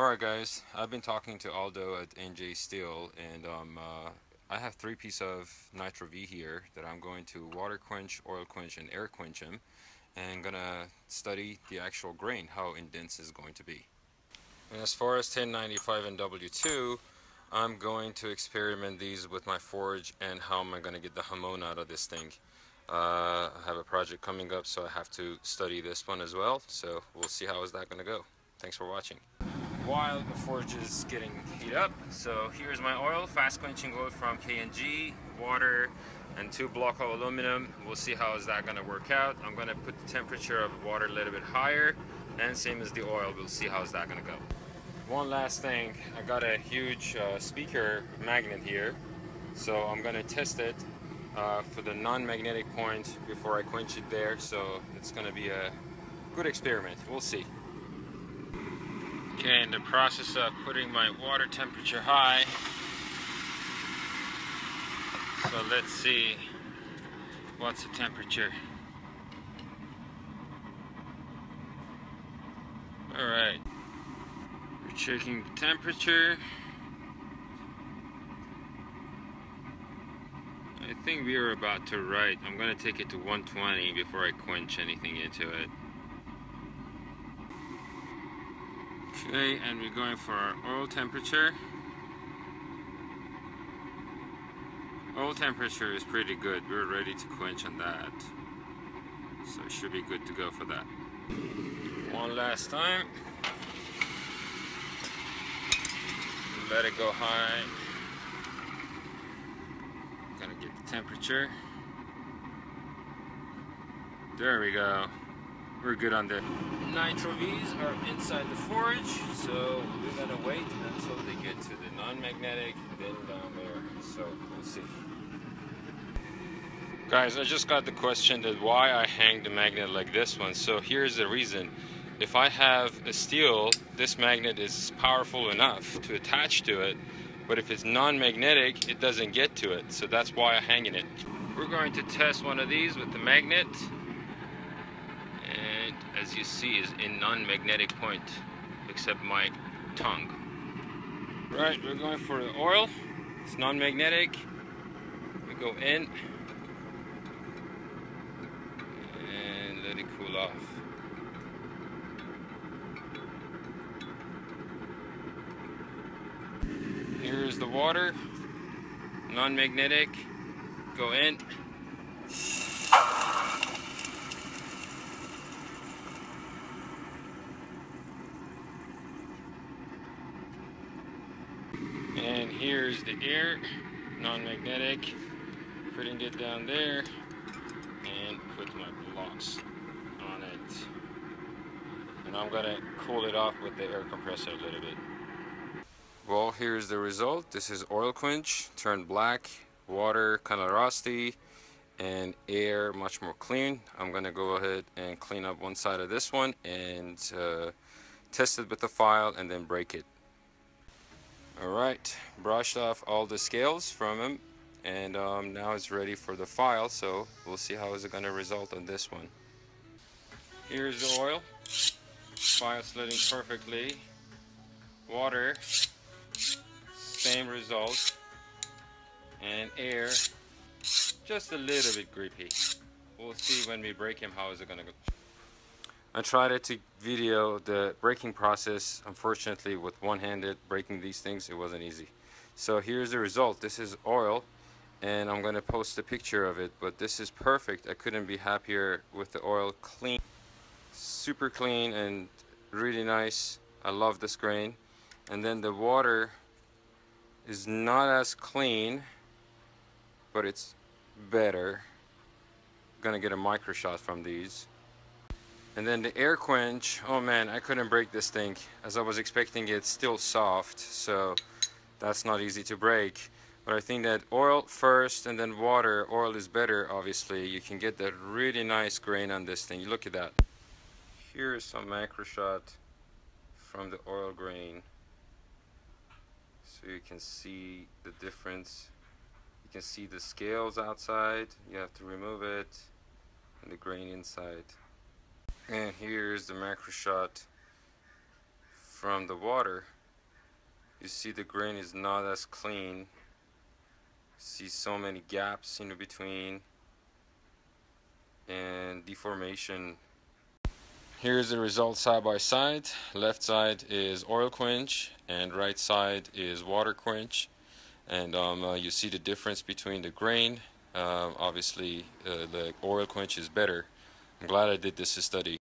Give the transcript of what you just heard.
Alright guys, I've been talking to Aldo at NJ Steel and um, uh, I have three pieces of Nitro V here that I'm going to water quench, oil quench and air quench them and gonna study the actual grain, how indents is going to be. And as far as 1095 and W2, I'm going to experiment these with my forge and how am I to get the hamon out of this thing. Uh, I have a project coming up so I have to study this one as well so we'll see how is that to go. Thanks for watching while the forge is getting heat up. So here's my oil, fast quenching oil from K&G, water, and two block of aluminum. We'll see how is that gonna work out. I'm gonna put the temperature of water a little bit higher, and same as the oil, we'll see how is that gonna go. One last thing, I got a huge uh, speaker magnet here, so I'm gonna test it uh, for the non-magnetic point before I quench it there, so it's gonna be a good experiment. We'll see. Okay, in the process of putting my water temperature high. So let's see what's the temperature. Alright, we're checking the temperature. I think we are about to right. I'm gonna take it to 120 before I quench anything into it. Okay, and we're going for our oil temperature. Oil temperature is pretty good. We're ready to quench on that. So it should be good to go for that. One last time. Let it go high. Gonna get the temperature. There we go we're good on the nitro V's are inside the forge so we're gonna wait until they get to the non-magnetic then down there. So we'll see. Guys I just got the question that why I hang the magnet like this one. So here's the reason. If I have a steel this magnet is powerful enough to attach to it but if it's non-magnetic it doesn't get to it. So that's why I'm hanging it. We're going to test one of these with the magnet as you see is in non-magnetic point except my tongue. Right we're going for the oil. It's non-magnetic. We go in. And let it cool off. Here's the water. Non-magnetic. Go in And here's the air, non-magnetic. Putting it down there and put my blocks on it. And I'm gonna cool it off with the air compressor a little bit. Well, here's the result. This is oil quench, turned black, water kind of rusty, and air much more clean. I'm gonna go ahead and clean up one side of this one and uh, test it with the file and then break it. Alright, brushed off all the scales from him and um, now it's ready for the file so we'll see how is it going to result on this one. Here's the oil, file slitting perfectly, water, same result, and air, just a little bit grippy. We'll see when we break him how is it going to go. I tried to video the breaking process. Unfortunately, with one-handed breaking these things, it wasn't easy. So here's the result. This is oil, and I'm going to post a picture of it. But this is perfect. I couldn't be happier with the oil. Clean, super clean, and really nice. I love this grain. And then the water is not as clean, but it's better. Gonna get a micro shot from these. And then the air quench, oh man, I couldn't break this thing. As I was expecting it's still soft, so that's not easy to break. But I think that oil first and then water, oil is better obviously. You can get that really nice grain on this thing. You look at that. Here's some macro shot from the oil grain. So you can see the difference. You can see the scales outside. You have to remove it. And the grain inside. And here's the macro shot from the water. You see the grain is not as clean. See so many gaps in between and deformation. Here's the result side by side. Left side is oil quench and right side is water quench. And um, uh, you see the difference between the grain. Uh, obviously uh, the oil quench is better. I'm glad I did this study